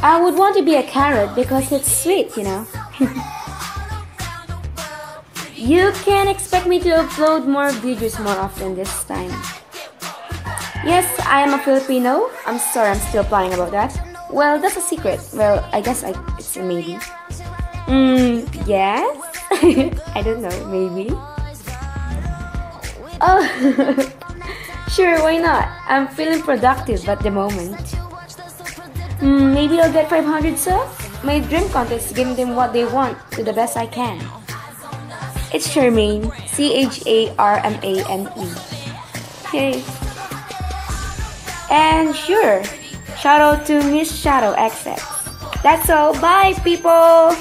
I would want to be a carrot because it's sweet, you know. you can expect me to upload more videos more often this time. Yes, I am a Filipino. I'm sorry, I'm still planning about that. Well, that's a secret. Well, I guess I, it's a maybe. Hmm, yes? I don't know, maybe. Oh, sure, why not? I'm feeling productive at the moment. Mm, maybe I'll get 500 subs? My dream contest is giving them what they want to the best I can. It's Charmaine, C H A R M A N E. Hey. And sure, shout out to Miss Shadow XX. That's all. Bye, people.